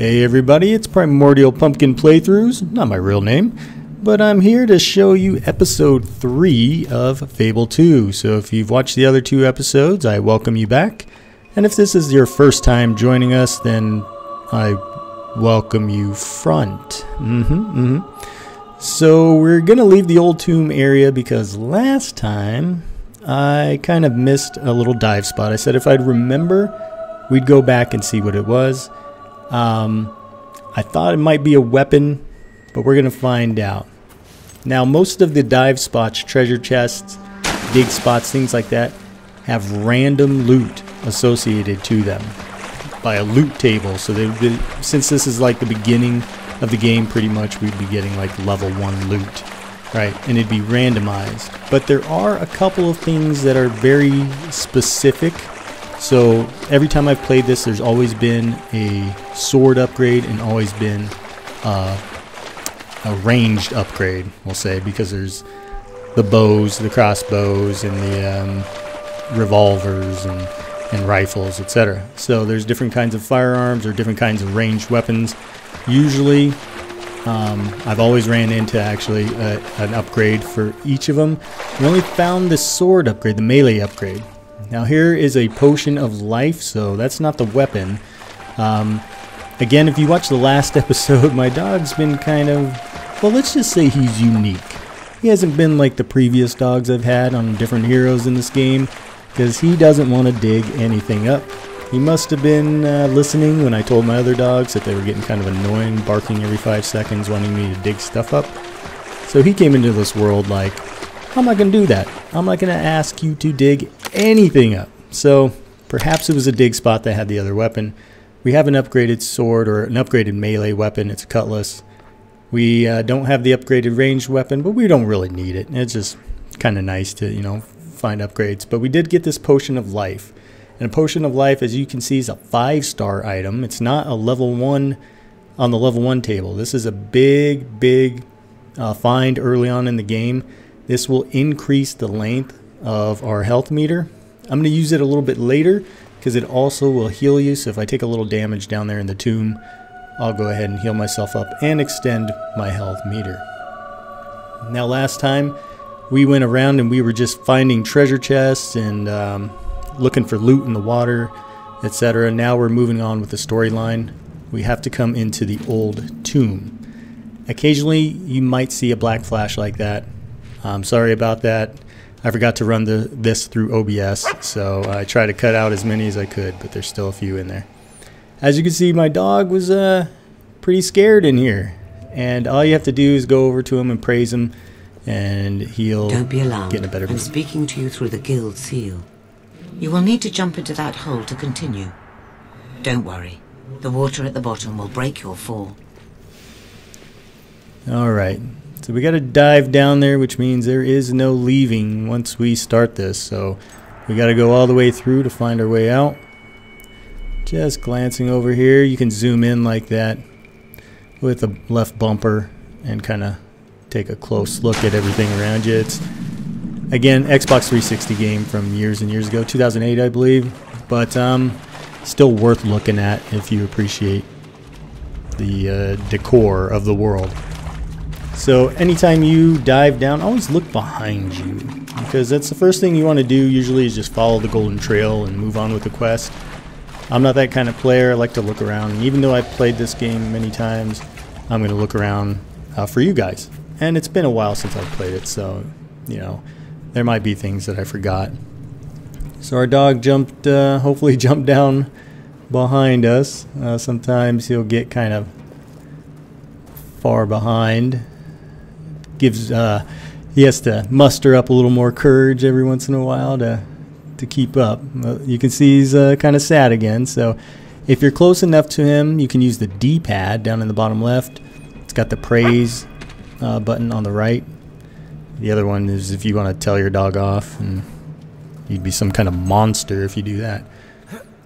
Hey everybody, it's Primordial Pumpkin Playthroughs, not my real name, but I'm here to show you episode 3 of Fable 2. So if you've watched the other two episodes, I welcome you back. And if this is your first time joining us, then I welcome you front. Mm-hmm, mm-hmm. So we're gonna leave the old tomb area because last time I kind of missed a little dive spot. I said if I'd remember, we'd go back and see what it was. Um, I thought it might be a weapon, but we're gonna find out. Now, most of the dive spots, treasure chests, dig spots, things like that, have random loot associated to them by a loot table. So since this is like the beginning of the game, pretty much we'd be getting like level one loot, right? And it'd be randomized. But there are a couple of things that are very specific. So every time I've played this, there's always been a sword upgrade and always been uh, a ranged upgrade, we'll say, because there's the bows, the crossbows, and the um, revolvers and and rifles, etc. So there's different kinds of firearms or different kinds of ranged weapons. Usually, um, I've always ran into actually a, an upgrade for each of them. We only found the sword upgrade, the melee upgrade. Now here is a potion of life, so that's not the weapon. Um, again, if you watch the last episode, my dog's been kind of, well, let's just say he's unique. He hasn't been like the previous dogs I've had on different heroes in this game because he doesn't want to dig anything up. He must have been uh, listening when I told my other dogs that they were getting kind of annoying, barking every five seconds, wanting me to dig stuff up. So he came into this world like, how am I going to do that? I'm not going to ask you to dig anything up. So perhaps it was a dig spot that had the other weapon. We have an upgraded sword or an upgraded melee weapon. It's a cutlass. We uh, don't have the upgraded ranged weapon, but we don't really need it. It's just kind of nice to, you know, find upgrades. But we did get this Potion of Life. And a Potion of Life, as you can see, is a five star item. It's not a level one on the level one table. This is a big, big uh, find early on in the game. This will increase the length of our health meter. I'm going to use it a little bit later because it also will heal you. So if I take a little damage down there in the tomb, I'll go ahead and heal myself up and extend my health meter. Now last time we went around and we were just finding treasure chests and um, looking for loot in the water, etc. Now we're moving on with the storyline. We have to come into the old tomb. Occasionally, you might see a black flash like that. I'm sorry about that. I forgot to run the this through OBS, so I tried to cut out as many as I could, but there's still a few in there. As you can see, my dog was uh, pretty scared in here, and all you have to do is go over to him and praise him and he'll Don't be alarmed. get in a better I'm mood. speaking to you through the guild seal. You will need to jump into that hole to continue. Don't worry. The water at the bottom will break your fall. All right. So we got to dive down there, which means there is no leaving once we start this. So we got to go all the way through to find our way out. Just glancing over here, you can zoom in like that with the left bumper and kind of take a close look at everything around you. It's again Xbox 360 game from years and years ago, 2008, I believe, but um, still worth looking at if you appreciate the uh, decor of the world. So anytime you dive down, always look behind you because that's the first thing you want to do. Usually, is just follow the golden trail and move on with the quest. I'm not that kind of player. I like to look around, and even though I've played this game many times, I'm going to look around uh, for you guys. And it's been a while since I've played it, so you know there might be things that I forgot. So our dog jumped, uh, hopefully jumped down behind us. Uh, sometimes he'll get kind of far behind. Gives uh, he has to muster up a little more courage every once in a while to to keep up. Uh, You can see he's uh, kind of sad again. So if you're close enough to him, you can use the D-pad down in the bottom left. It's got the praise uh, button on the right. The other one is if you want to tell your dog off, and you'd be some kind of monster if you do that.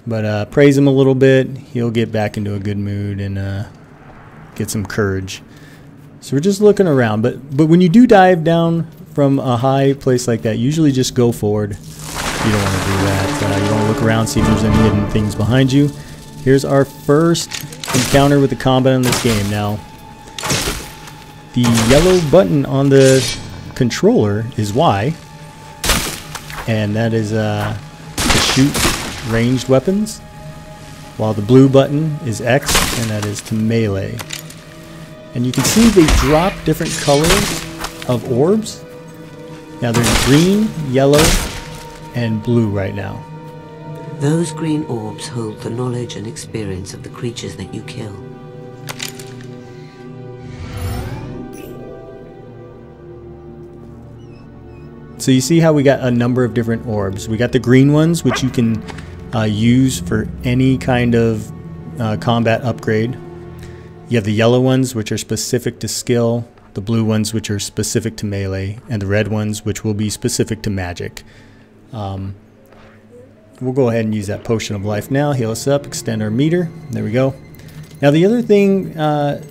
But uh, praise him a little bit, he'll get back into a good mood and uh, get some courage. So we're just looking around, but but when you do dive down from a high place like that, usually just go forward. You don't want to do that. Uh, you want to look around, see if there's any hidden things behind you. Here's our first encounter with the combat in this game. Now, the yellow button on the controller is Y, and that is uh, to shoot ranged weapons, while the blue button is X, and that is to melee. And you can see they drop different colors of orbs. Now there's green, yellow, and blue right now. Those green orbs hold the knowledge and experience of the creatures that you kill. So you see how we got a number of different orbs. We got the green ones, which you can uh, use for any kind of uh, combat upgrade. You have the yellow ones, which are specific to skill, the blue ones, which are specific to melee, and the red ones, which will be specific to magic. Um, we'll go ahead and use that potion of life now. Heal us up, extend our meter. There we go. Now the other thing uh,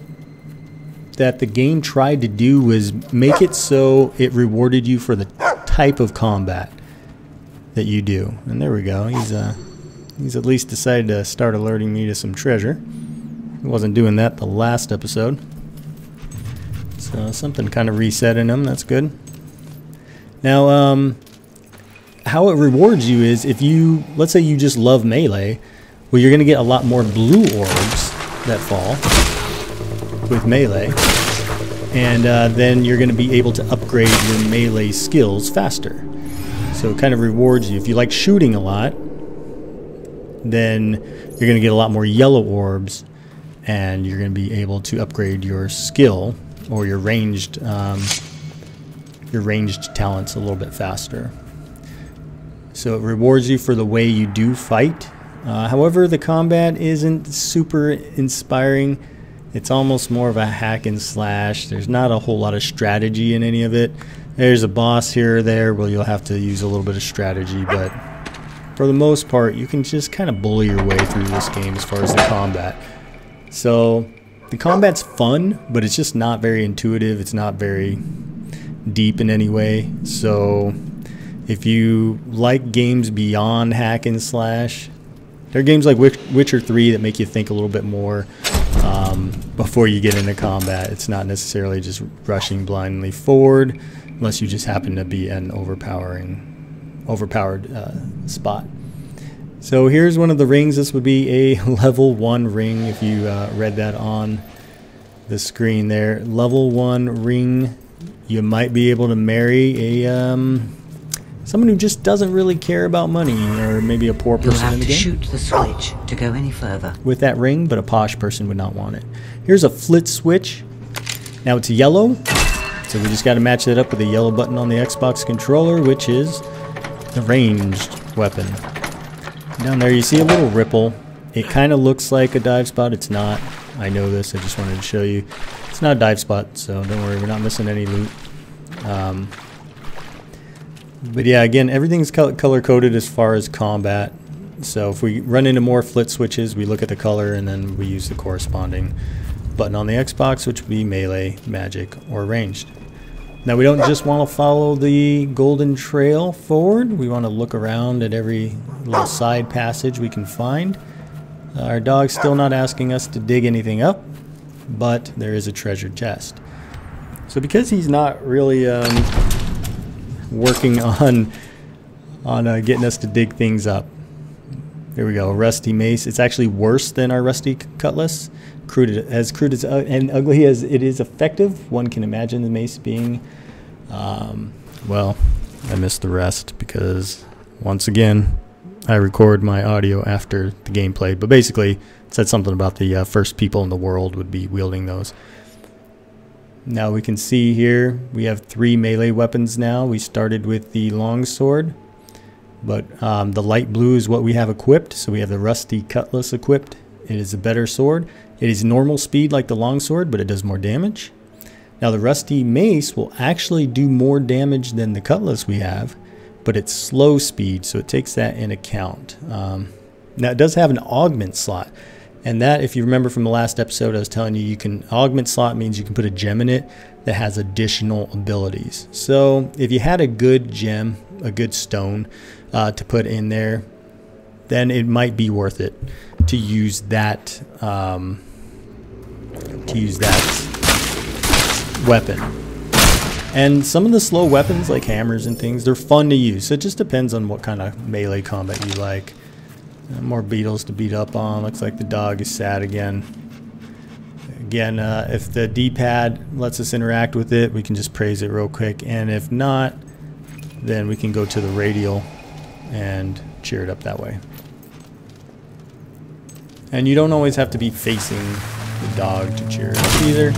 that the game tried to do was make it so it rewarded you for the type of combat that you do. And there we go. He's uh, he's at least decided to start alerting me to some treasure. He wasn't doing that the last episode. So something kind of reset in him. That's good. Now, um, how it rewards you is if you, let's say you just love melee, well, you're going to get a lot more blue orbs that fall with melee. And uh, then you're going to be able to upgrade your melee skills faster. So it kind of rewards you. If you like shooting a lot, then you're going to get a lot more yellow orbs and you're going to be able to upgrade your skill or your ranged um, your ranged talents a little bit faster. So it rewards you for the way you do fight. Uh, however, the combat isn't super inspiring. It's almost more of a hack and slash. There's not a whole lot of strategy in any of it. There's a boss here or there where you'll have to use a little bit of strategy, but for the most part, you can just kind of bully your way through this game as far as the combat. So the combat's fun, but it's just not very intuitive. It's not very deep in any way. So if you like games beyond hack and slash, there are games like Witcher 3 that make you think a little bit more um, before you get into combat. It's not necessarily just rushing blindly forward, unless you just happen to be an overpowering, overpowered uh, spot. So here's one of the rings. This would be a level one ring if you uh, read that on the screen there. Level one ring. You might be able to marry a um, someone who just doesn't really care about money, or maybe a poor person in the game. You'll have to shoot the switch to go any further. With that ring, but a posh person would not want it. Here's a flit switch. Now it's yellow, so we just got to match that up with the yellow button on the Xbox controller, which is the ranged weapon. Down there you see a little ripple. It kind of looks like a dive spot. It's not. I know this. I just wanted to show you. It's not a dive spot, so don't worry. We're not missing any loot. Um, but yeah, again, everything's color coded as far as combat. So if we run into more flit switches, we look at the color and then we use the corresponding button on the Xbox, which would be melee, magic, or ranged. Now we don't just want to follow the golden trail forward. We want to look around at every little side passage we can find. Uh, our dog's still not asking us to dig anything up, but there is a treasure chest. So because he's not really um, working on on uh, getting us to dig things up, there we go. Rusty mace. It's actually worse than our rusty cutlass crude as crude as uh, and ugly as it is effective, one can imagine the mace being. Um, well, I missed the rest because once again, I record my audio after the gameplay. But basically, it said something about the uh, first people in the world would be wielding those. Now we can see here we have three melee weapons now. We started with the longsword, but um, the light blue is what we have equipped. So we have the rusty cutlass equipped. It is a better sword. It is normal speed like the longsword, but it does more damage. Now the rusty mace will actually do more damage than the cutlass we have, but it's slow speed, so it takes that in account. Um, now it does have an augment slot, and that, if you remember from the last episode, I was telling you, you can augment slot means you can put a gem in it that has additional abilities. So if you had a good gem, a good stone uh, to put in there, then it might be worth it to use that um, to use that weapon. And some of the slow weapons, like hammers and things, they're fun to use. So it just depends on what kind of melee combat you like. Uh, more beetles to beat up on. Looks like the dog is sad again. Again, uh, if the D-pad lets us interact with it, we can just praise it real quick. And if not, then we can go to the radial and cheer it up that way. And you don't always have to be facing the dog to cheer up either.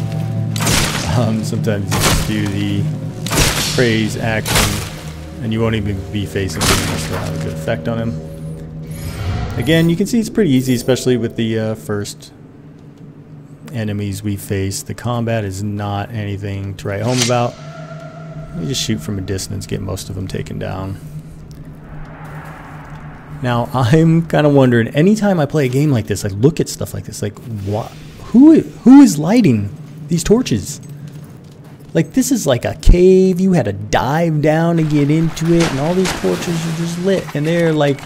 Um, sometimes you just do the praise action and you won't even be facing him, so it'll have a good effect on him. Again, you can see it's pretty easy, especially with the uh, first enemies we face. The combat is not anything to write home about. You just shoot from a distance, get most of them taken down. Now, I'm kind of wondering, anytime I play a game like this, I look at stuff like this, like, what? Who, who is lighting these torches? Like, this is like a cave. You had to dive down to get into it, and all these torches are just lit, and they're, like,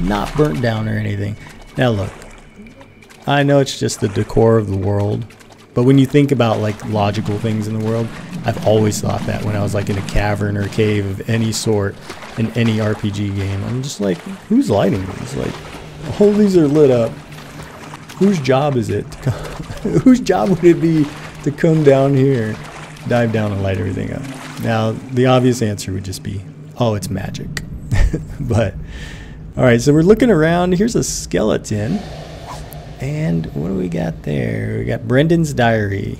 not burnt down or anything. Now, look, I know it's just the decor of the world, but when you think about like logical things in the world, I've always thought that when I was like in a cavern or a cave of any sort in any RPG game. I'm just like, who's lighting these? Like, all these are lit up. Whose job is it? To come, whose job would it be to come down here, dive down and light everything up? Now, the obvious answer would just be, oh, it's magic. but, all right, so we're looking around. Here's a skeleton. And what do we got there? We got Brendan's diary.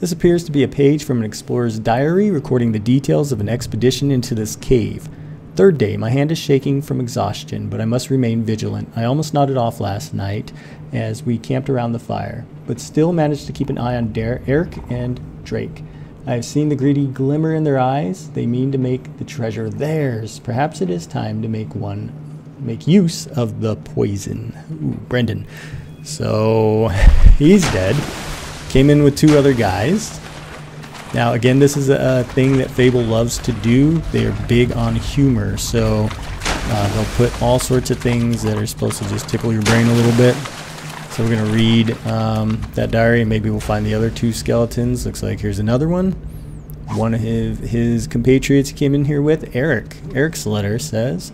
This appears to be a page from an explorer's diary recording the details of an expedition into this cave. Third day, my hand is shaking from exhaustion, but I must remain vigilant. I almost nodded off last night as we camped around the fire, but still managed to keep an eye on Der- Eric and Drake. I have seen the greedy glimmer in their eyes. They mean to make the treasure theirs. Perhaps it is time to make one make use of the poison. Ooh, Brendan. So he's dead. Came in with two other guys. Now, again, this is a thing that Fable loves to do. They're big on humor, so uh, they'll put all sorts of things that are supposed to just tickle your brain a little bit. So we're going to read um, that diary, and maybe we'll find the other two skeletons. Looks like here's another one. One of his compatriots came in here with, Eric. Eric's letter says,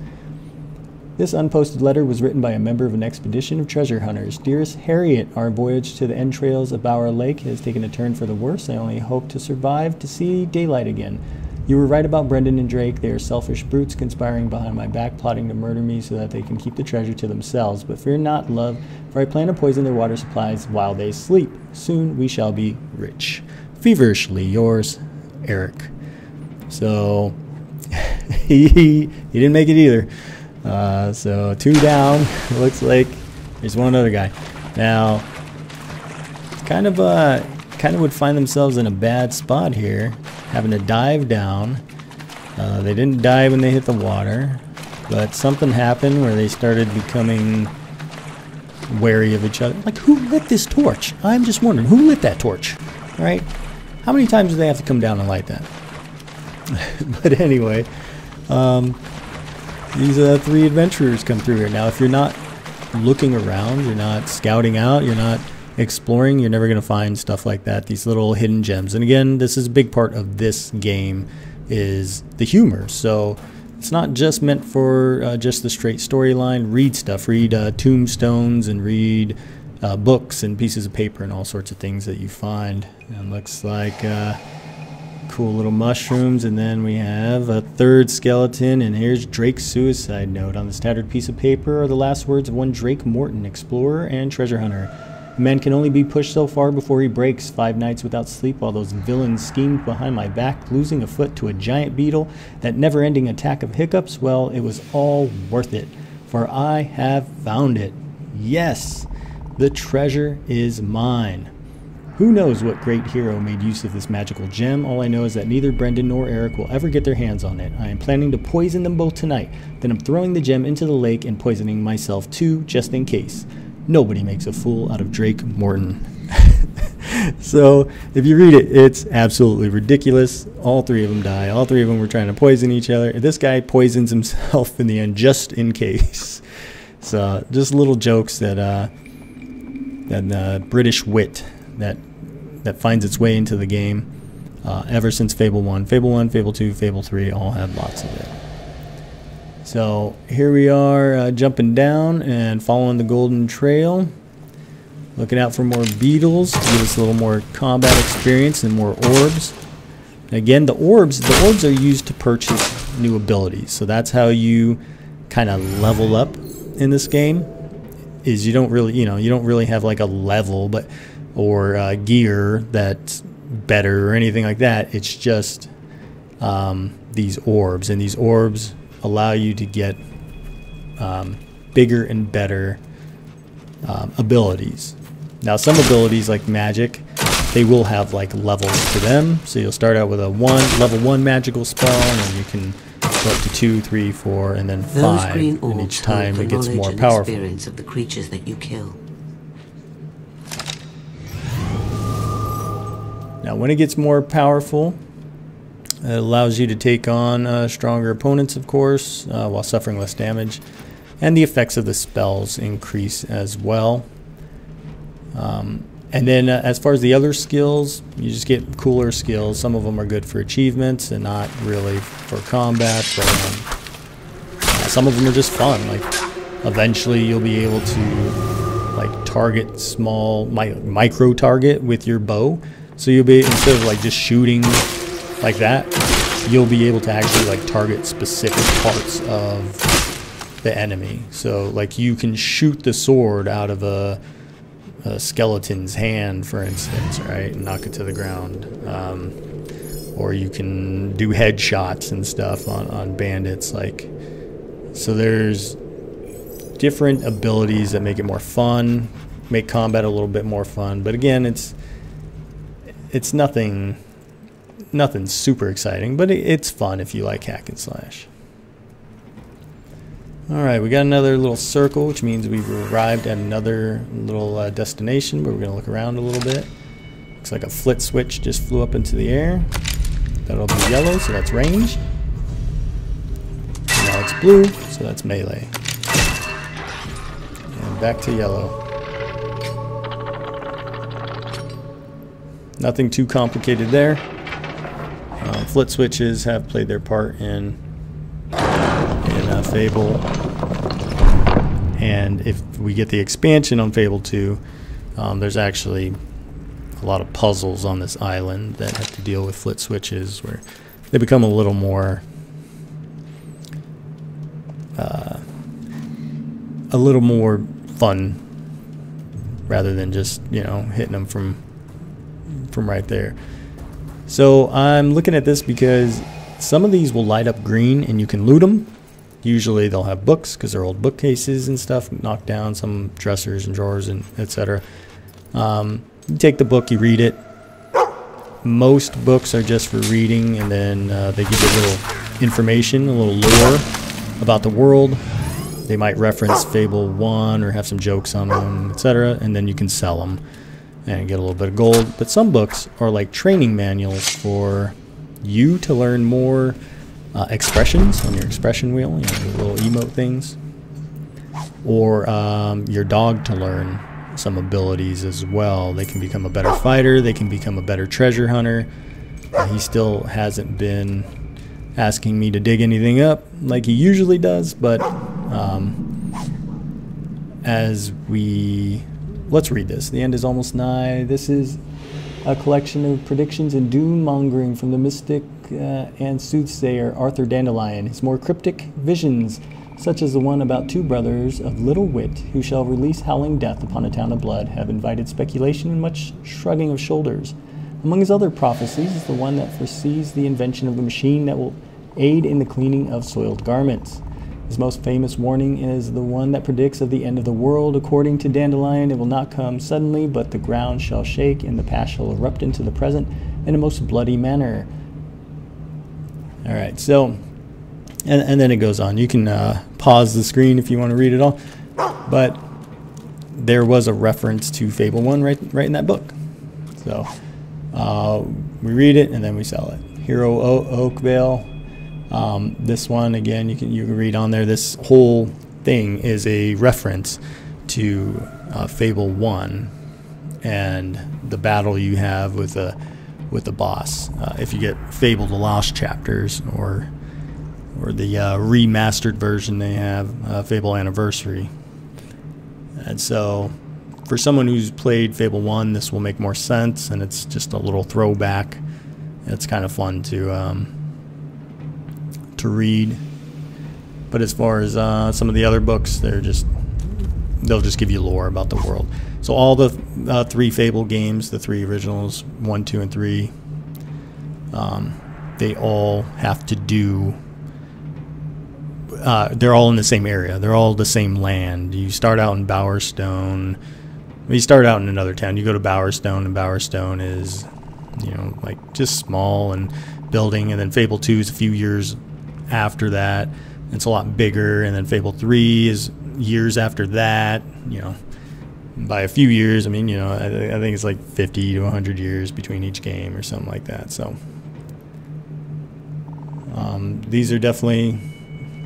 this unposted letter was written by a member of an expedition of treasure hunters. Dearest Harriet, our voyage to the entrails of Bower Lake has taken a turn for the worse. I only hope to survive to see daylight again. You were right about Brendan and Drake. They are selfish brutes conspiring behind my back, plotting to murder me so that they can keep the treasure to themselves. But fear not, love, for I plan to poison their water supplies while they sleep. Soon we shall be rich. Feverishly yours, Eric. So, he, he didn't make it either. Uh, so two down. Looks like there's one other guy. Now, kind of uh, kind of would find themselves in a bad spot here, having to dive down. Uh, they didn't die when they hit the water, but something happened where they started becoming wary of each other. Like, who lit this torch? I'm just wondering, who lit that torch? Right? How many times do they have to come down and light that? but anyway, um, these uh, three adventurers come through here. Now, if you're not looking around, you're not scouting out, you're not exploring, you're never going to find stuff like that, these little hidden gems. And again, this is a big part of this game is the humor. So it's not just meant for uh, just the straight storyline. Read stuff, read uh, tombstones and read uh, books and pieces of paper and all sorts of things that you find. And looks like uh, cool little mushrooms. And then we have a third skeleton. And here's Drake's suicide note. On this tattered piece of paper are the last words of one Drake Morton, explorer and treasure hunter. A man can only be pushed so far before he breaks. Five nights without sleep while those villains schemed behind my back, losing a foot to a giant beetle, that never ending attack of hiccups, well, it was all worth it. For I have found it. Yes, the treasure is mine. Who knows what great hero made use of this magical gem? All I know is that neither Brendan nor Eric will ever get their hands on it. I am planning to poison them both tonight. Then I'm throwing the gem into the lake and poisoning myself too, just in case. Nobody makes a fool out of Drake Morton. so, if you read it, it's absolutely ridiculous. All three of them die. All three of them were trying to poison each other. This guy poisons himself in the end, just in case. So, just little jokes that uh, that uh, British wit that that finds its way into the game uh, ever since Fable 1. Fable 1, Fable 2, Fable 3 all had lots of it. So here we are uh, jumping down and following the golden trail. Looking out for more beetles to give us a little more combat experience and more orbs. Again, the orbs, the orbs are used to purchase new abilities. So that's how you kind of level up in this game. Is you don't really, you know, you don't really have like a level, but or uh, gear that's better or anything like that. It's just um, these orbs, and these orbs allow you to get um, bigger and better um, abilities. Now, some abilities like magic, they will have like levels to them. So you'll start out with a one level one magical spell, and then you can go up to two, three, four, and then Those five. And each time it gets more powerful. experience of the creatures that you kill. Now, when it gets more powerful, it allows you to take on uh, stronger opponents, of course, uh, while suffering less damage. And the effects of the spells increase as well. Um, and then, uh, as far as the other skills, you just get cooler skills. Some of them are good for achievements and not really for combat. But um, some of them are just fun. Like, eventually, you'll be able to like target small, mi- micro target with your bow. So you'll be instead of like just shooting like that, you'll be able to actually like target specific parts of the enemy. So like you can shoot the sword out of a, a skeleton's hand, for instance, right, and knock it to the ground. Um, or you can do headshots and stuff on, on bandits. Like, so there's different abilities that make it more fun, make combat a little bit more fun. But again, it's it's nothing nothing super exciting, but it, it's fun if you like hack and slash. All right, we got another little circle, which means we've arrived at another little uh, destination. But we're gonna look around a little bit. Looks like a flit switch just flew up into the air. That'll be yellow, so that's range. Now it's blue, so that's melee. And back to yellow. Nothing too complicated there. Uh, flit switches have played their part in in uh, Fable, and if we get the expansion on Fable 2, um, there's actually a lot of puzzles on this island that have to deal with flit switches, where they become a little more uh, a little more fun rather than just you know hitting them from from right there. So I'm looking at this because some of these will light up green and you can loot them. Usually they'll have books because they're old bookcases and stuff knocked down, some dressers and drawers and etc. Um, you take the book, you read it. Most books are just for reading, and then uh, they give you a little information, a little lore about the world. They might reference Fable 1 or have some jokes on them, etc., and then you can sell them and get a little bit of gold. But some books are like training manuals for you to learn more uh, expressions on your expression wheel, you know, little emote things, or um, your dog to learn some abilities as well. They can become a better fighter, they can become a better treasure hunter. Uh, he still hasn't been asking me to dig anything up like he usually does, but um, as we let's read this. The end is almost nigh. This is a collection of predictions and doom mongering from the mystic uh, and soothsayer Arthur Dandelion. His more cryptic visions, such as the one about two brothers of little wit who shall release howling death upon a town of blood, have invited speculation and much shrugging of shoulders. Among his other prophecies is the one that foresees the invention of a machine that will aid in the cleaning of soiled garments. His most famous warning is the one that predicts of the end of the world. According to Dandelion, it will not come suddenly, but the ground shall shake, and the past shall erupt into the present in a most bloody manner. All right, so, and, and then it goes on. You can uh, pause the screen if you want to read it all, but there was a reference to Fable 1 right, right in that book. So, uh, we read it and then we sell it. Hero o- Oakvale um, this one again, you can you can read on there. This whole thing is a reference to uh, Fable One, and the battle you have with a with the boss. Uh, if you get Fable: The Lost Chapters or or the uh, remastered version they have, uh, Fable Anniversary. And so, for someone who's played Fable 1, this will make more sense, and it's just a little throwback. It's kind of fun to um, to read. But as far as uh, some of the other books, they're just they'll just give you lore about the world. So all the uh, three Fable games, the three originals, one, two, and three, um, they all have to do uh, they're all in the same area. They're all the same land. You start out in Bowerstone. You start out in another town. You go to Bowerstone, and Bowerstone is, you know, like just small and building. And then Fable 2 is a few years after that. It's a lot bigger. And then Fable 3 is years after that. You know, by a few years, I mean, you know, I, I think it's like 50 to 100 years between each game or something like that. So um, these are definitely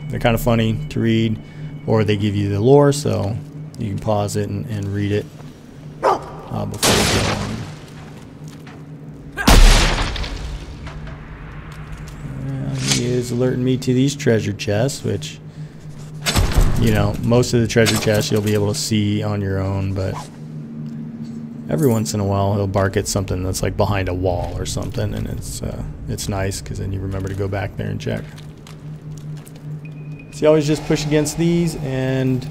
they're kind of funny to read, or they give you the lore, so you can pause it and, and read it uh, before you go on. Alerting me to these treasure chests, which, you know, most of the treasure chests you'll be able to see on your own, but every once in a while he'll bark at something that's like behind a wall or something, and it's uh, it's nice because then you remember to go back there and check. So you always just push against these and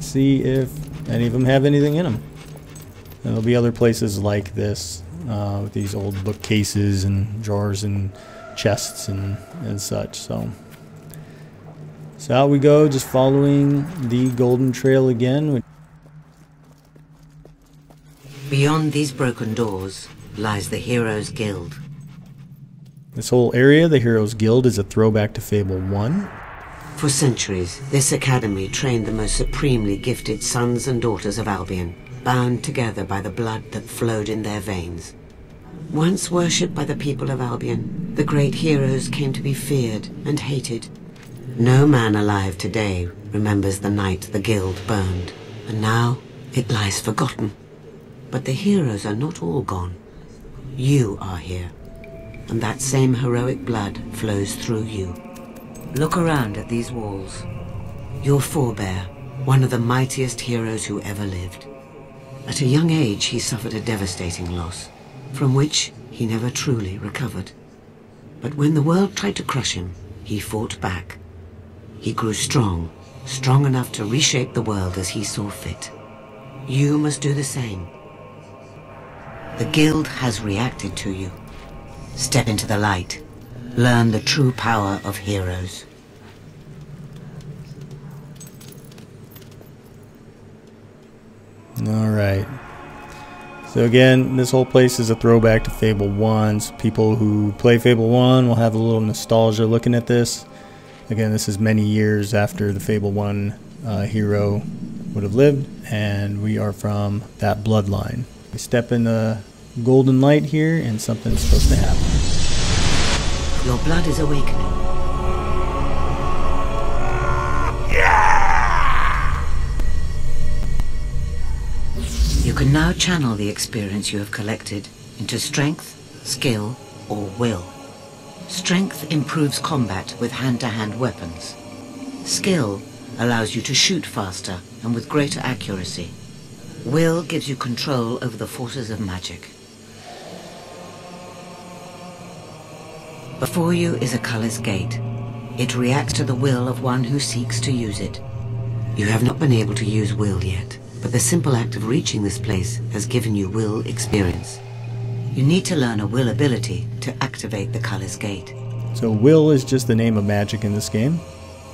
see if any of them have anything in them. And there'll be other places like this uh, with these old bookcases and drawers and chests and, and such. So, so out we go, just following the golden trail again. Beyond these broken doors lies the Heroes Guild. This whole area, the Heroes Guild, is a throwback to Fable 1. For centuries, this academy trained the most supremely gifted sons and daughters of Albion, bound together by the blood that flowed in their veins. Once worshipped by the people of Albion, the great heroes came to be feared and hated. No man alive today remembers the night the guild burned, and now it lies forgotten. But the heroes are not all gone. You are here, and that same heroic blood flows through you. Look around at these walls. Your forebear, one of the mightiest heroes who ever lived. At a young age, he suffered a devastating loss, from which he never truly recovered. But when the world tried to crush him, he fought back. He grew strong, strong enough to reshape the world as he saw fit. You must do the same. The Guild has reacted to you. Step into the light. Learn the true power of heroes. Alright. So again, this whole place is a throwback to Fable 1. So people who play Fable 1 will have a little nostalgia looking at this. Again, this is many years after the Fable 1 uh, hero would have lived, and we are from that bloodline. We step in the golden light here, and something's supposed to happen. Your blood is awakening. Now channel the experience you have collected into strength, skill, or will. Strength improves combat with hand-to-hand -hand weapons. Skill allows you to shoot faster and with greater accuracy. Will gives you control over the forces of magic. Before you is a Cullis Gate. It reacts to the will of one who seeks to use it. You have not been able to use will yet, but the simple act of reaching this place has given you will experience. You need to learn a will ability to activate the Cullis Gate. So will is just the name of magic in this game.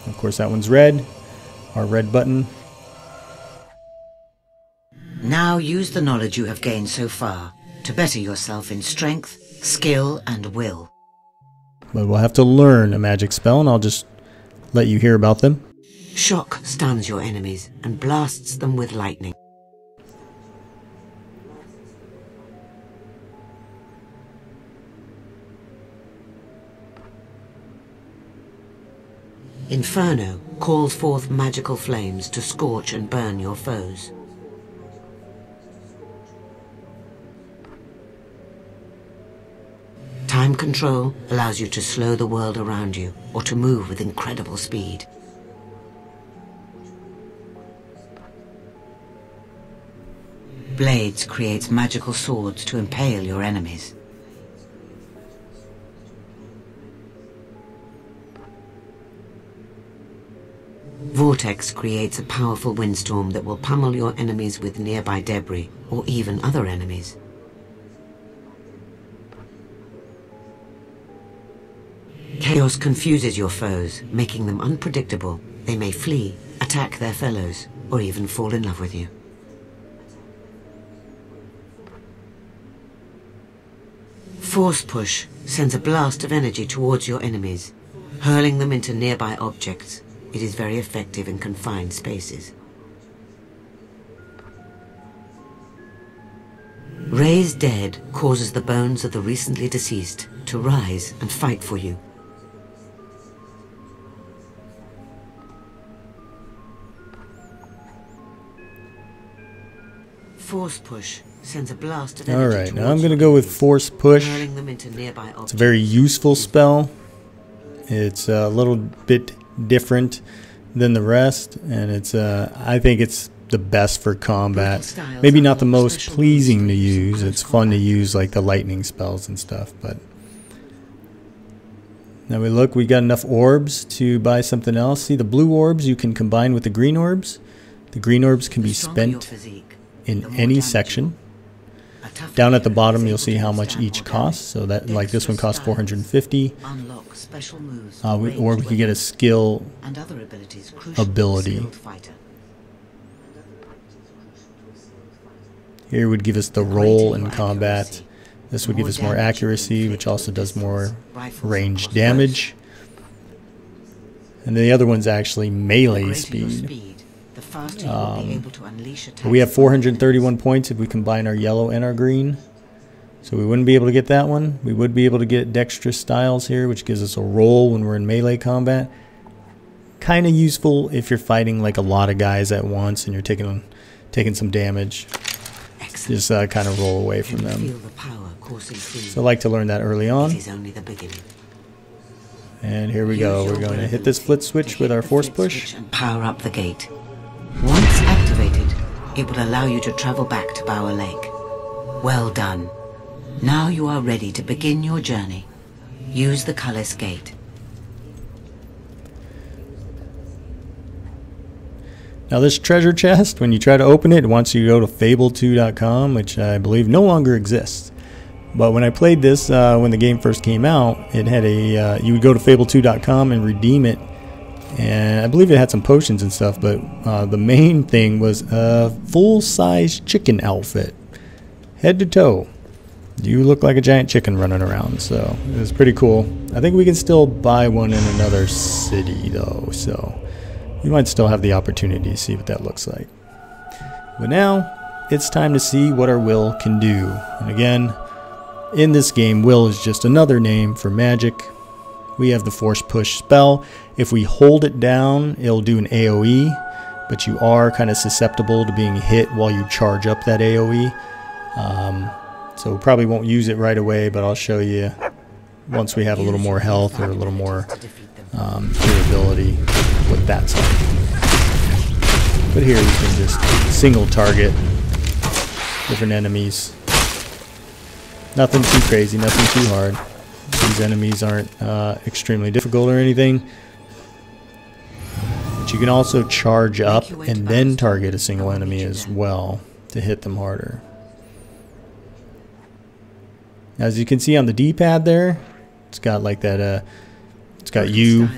Of course that one's red, our red button. Now use the knowledge you have gained so far to better yourself in strength, skill, and will. But we'll have to learn a magic spell, and I'll just let you hear about them. Shock stuns your enemies and blasts them with lightning. Inferno calls forth magical flames to scorch and burn your foes. Time control allows you to slow the world around you or to move with incredible speed. Blades creates magical swords to impale your enemies. Vortex creates a powerful windstorm that will pummel your enemies with nearby debris, or even other enemies. Chaos confuses your foes, making them unpredictable. They may flee, attack their fellows, or even fall in love with you. Force Push sends a blast of energy towards your enemies, hurling them into nearby objects. It is very effective in confined spaces. Raise Dead causes the bones of the recently deceased to rise and fight for you. Force Push sends a blast of All right, now I'm going to go with Force Push. them into nearby It's a very useful spell. It's a little bit different than the rest, and it's uh, I think it's the best for combat. Maybe not the most pleasing to use. It's fun to use like the lightning spells and stuff, but now we look, we got enough orbs to buy something else. See the blue orbs you can combine with the green orbs. The green orbs can be spent in any section. You- a tougher Down at the bottom, you'll see how much each costs. So that, like this one costs 450. Unlock special moves, Uh, we, or we could get a skill and other abilities crucial to a ability. Here would give us the roll in combat. This would give us more damage you can accuracy, which also does more range damage. And the other one's actually melee speed. The faster you will Um, be able to unleash attacks We have 431 points if we combine our yellow and our green. So we wouldn't be able to get that one. We would be able to get dexterous styles here, which gives us a roll when we're in melee combat. Kind of useful if you're fighting like a lot of guys at once and you're taking taking some damage. Excellent. Just uh, kind of roll away from them. the power So I like to learn that early on. It is only the beginning. And here we Use go. We're going to hit this flit switch with our force push. and power up the gate. Once activated, it will allow you to travel back to Bower Lake. Well done. Now you are ready to begin your journey. Use the Cullis Gate. Now this treasure chest, when you try to open it, it wants you to go to fable2.com, which I believe no longer exists. But when I played this, uh, when the game first came out, it had a uh, you would go to fable2.com and redeem it, and I believe it had some potions and stuff. But uh, the main thing was a full-size chicken outfit, head to toe. You look like a giant chicken running around, so it was pretty cool. I think we can still buy one in another city though, so you might still have the opportunity to see what that looks like. But now, it's time to see what our will can do. And again, in this game, will is just another name for magic. We have the force push spell. If we hold it down, it'll do an AoE, but you are kind of susceptible to being hit while you charge up that AoE. Um, so we probably won't use it right away, but I'll show you once we have a little more health or a little more um, durability what that's like. But here we can just single target different enemies. Nothing too crazy, nothing too hard. These enemies aren't uh, extremely difficult or anything. But you can also charge up and then target a single enemy as well to hit them harder. As you can see on the D-pad there, it's got like that uh, it's got you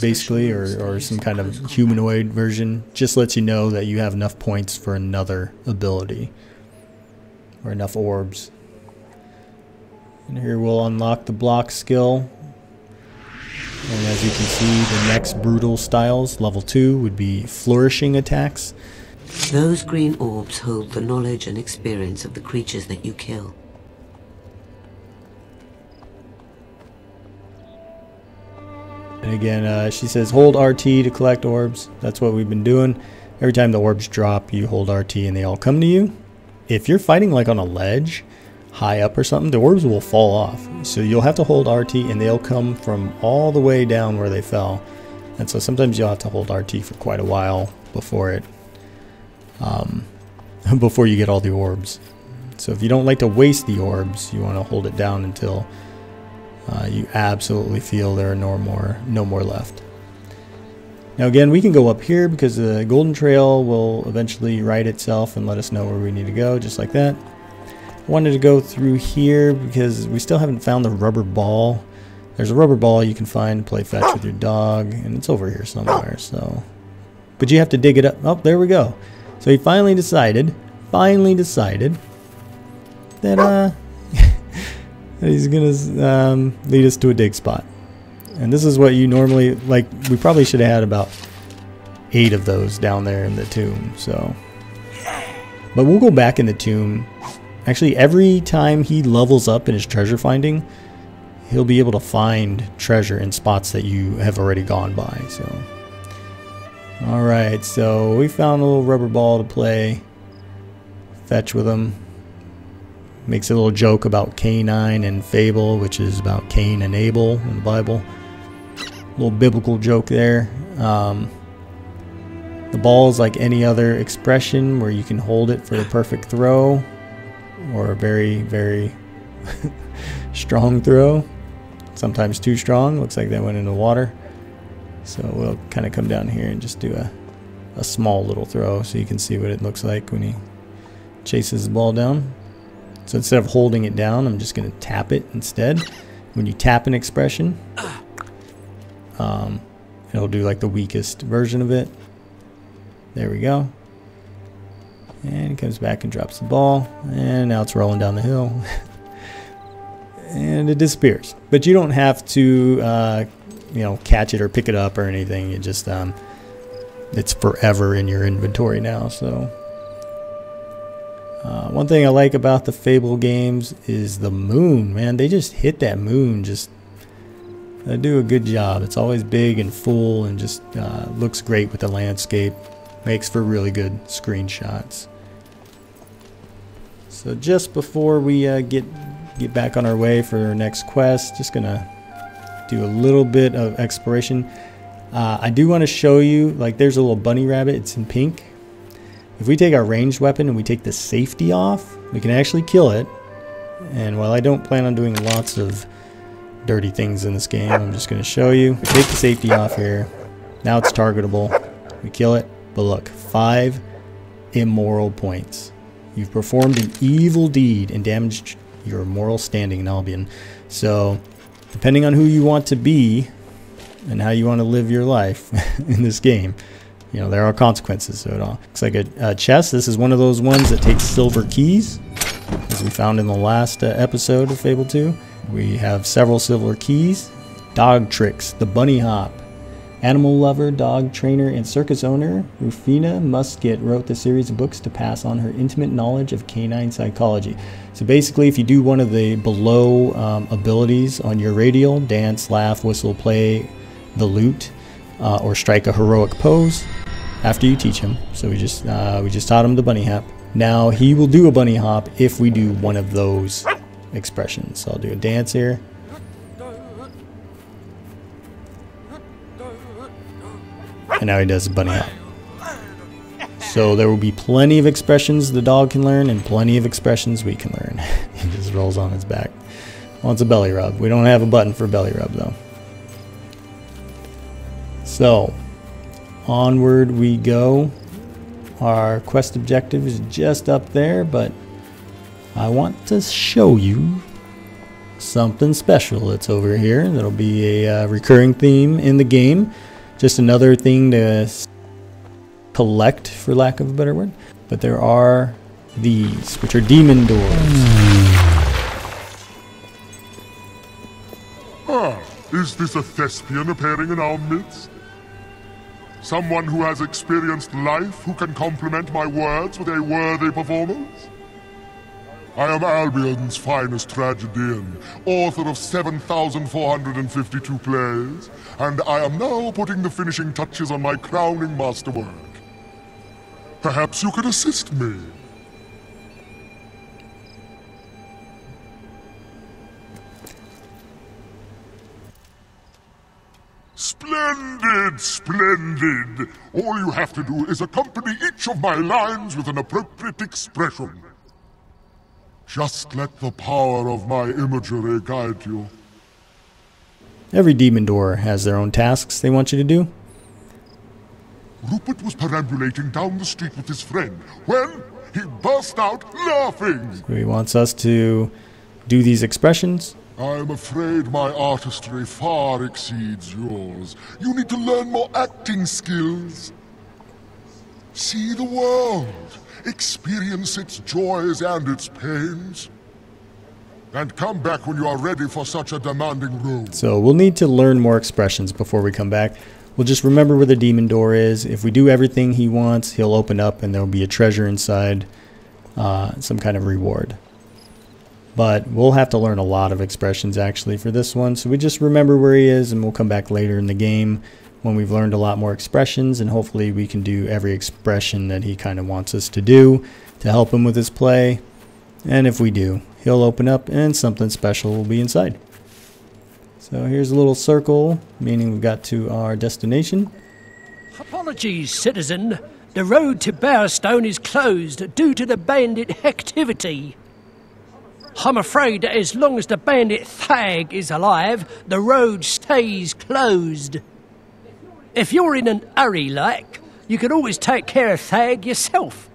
basically, or, or some kind of humanoid version. Just lets you know that you have enough points for another ability or enough orbs. And here we'll unlock the block skill. And as you can see, the next brutal styles, level 2, would be flourishing attacks. Those green orbs hold the knowledge and experience of the creatures that you kill. And again, uh, she says hold RT to collect orbs. That's what we've been doing. Every time the orbs drop, you hold RT and they all come to you. If you're fighting like on a ledge, high up or something, the orbs will fall off. So you'll have to hold RT and they'll come from all the way down where they fell. And so sometimes you'll have to hold RT for quite a while before it, um, before you get all the orbs. So if you don't like to waste the orbs, you want to hold it down until uh, you absolutely feel there are no more, no more left. Now again, we can go up here because the golden trail will eventually right itself and let us know where we need to go, just like that. Wanted to go through here because we still haven't found the rubber ball. There's a rubber ball you can find, play fetch with your dog, and it's over here somewhere, so... But you have to dig it up. Oh, there we go. So he finally decided, finally decided that, uh, that he's gonna um, lead us to a dig spot. And this is what you normally, like, we probably should have had about eight of those down there in the tomb, so. But we'll go back in the tomb. Actually, every time he levels up in his treasure finding, he'll be able to find treasure in spots that you have already gone by, so. Alright, so we found a little rubber ball to play. Fetch with him. Makes a little joke about Canine and Fable, which is about Cain and Abel in the Bible A little biblical joke there. Um, the ball is like any other expression where you can hold it for the perfect throw or a very, very strong throw. Sometimes too strong. Looks like that went into the water. So we'll kind of come down here and just do a, a small little throw so you can see what it looks like when he chases the ball down. So instead of holding it down, I'm just going to tap it instead. When you tap an expression, um, it'll do like the weakest version of it. There we go. And it comes back and drops the ball. And now it's rolling down the hill. and it disappears. But you don't have to, uh, you know, catch it or pick it up or anything. It just, um, it's forever in your inventory now. So, uh, one thing I like about the Fable games is the moon, man. They just hit that moon just they do a good job. It's always big and full and just uh, looks great with the landscape. Makes for really good screenshots. So just before we uh, get get back on our way for our next quest, just gonna do a little bit of exploration. Uh, I do want to show you, like there's a little bunny rabbit, it's in pink. If we take our ranged weapon and we take the safety off, we can actually kill it. And while I don't plan on doing lots of dirty things in this game. I'm just going to show you. We take the safety off here. Now it's targetable. We kill it. But look, five immoral points. You've performed an evil deed and damaged your moral standing in Albion. So, depending on who you want to be and how you want to live your life in this game, you know, there are consequences to it all. Looks like a, a chest. This is one of those ones that takes silver keys, as we found in the last uh, episode of Fable 2. We have several silver keys, dog tricks, the bunny hop, animal lover, dog trainer, and circus owner. Rufina Musket wrote the series of books to pass on her intimate knowledge of canine psychology. So basically, if you do one of the below um, abilities on your radial, dance, laugh, whistle, play the lute, uh, or strike a heroic pose, after you teach him. So we just uh, we just taught him the bunny hop. Now he will do a bunny hop if we do one of those expressions. So I'll do a dance here. And now he does bunny hop. So there will be plenty of expressions the dog can learn and plenty of expressions we can learn. he just rolls on his back. Wants a belly rub. We don't have a button for belly rub though. So, onward we go. Our quest objective is just up there, but I want to show you something special that's over here. That'll be a uh, recurring theme in the game. Just another thing to collect, for lack of a better word. But there are these, which are demon doors. Ah, is this a thespian appearing in our midst? Someone who has experienced life who can complement my words with a worthy performance? I am Albion's finest tragedian, author of 7,452 plays, and I am now putting the finishing touches on my crowning masterwork. Perhaps you could assist me. Splendid, splendid! All you have to do is accompany each of my lines with an appropriate expression. Just let the power of my imagery guide you. Every demon door has their own tasks they want you to do. Rupert was perambulating down the street with his friend when he burst out laughing. So he wants us to do these expressions. I'm afraid my artistry far exceeds yours. You need to learn more acting skills. See the world, experience its joys and its pains. And come back when you are ready for such a demanding role. So we'll need to learn more expressions before we come back. We'll just remember where the demon door is. If we do everything he wants, he'll open up and there'll be a treasure inside, uh, some kind of reward. But we'll have to learn a lot of expressions actually for this one. So we just remember where he is and we'll come back later in the game when we've learned a lot more expressions and hopefully we can do every expression that he kind of wants us to do to help him with his play. And if we do, he'll open up and something special will be inside. So here's a little circle, meaning we've got to our destination. Apologies, citizen. The road to Bowerstone is closed due to the bandit activity. I'm afraid that as long as the bandit Thag is alive, the road stays closed. If you're in an hurry, like, you can always take care of Thag yourself.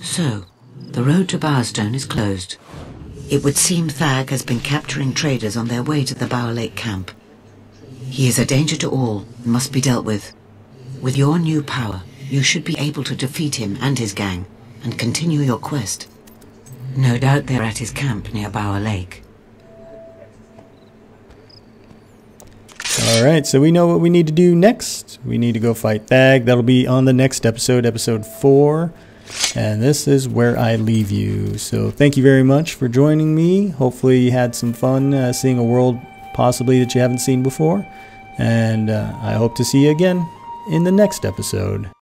So, the road to Bowerstone is closed. It would seem Thag has been capturing traders on their way to the Bower Lake camp. He is a danger to all and must be dealt with. With your new power, you should be able to defeat him and his gang and continue your quest. No doubt they're at his camp near Bower Lake. All right, so we know what we need to do next. We need to go fight Thag. That'll be on the next episode, episode 4. And this is where I leave you. So thank you very much for joining me. Hopefully you had some fun uh, seeing a world possibly that you haven't seen before. And uh, I hope to see you again in the next episode.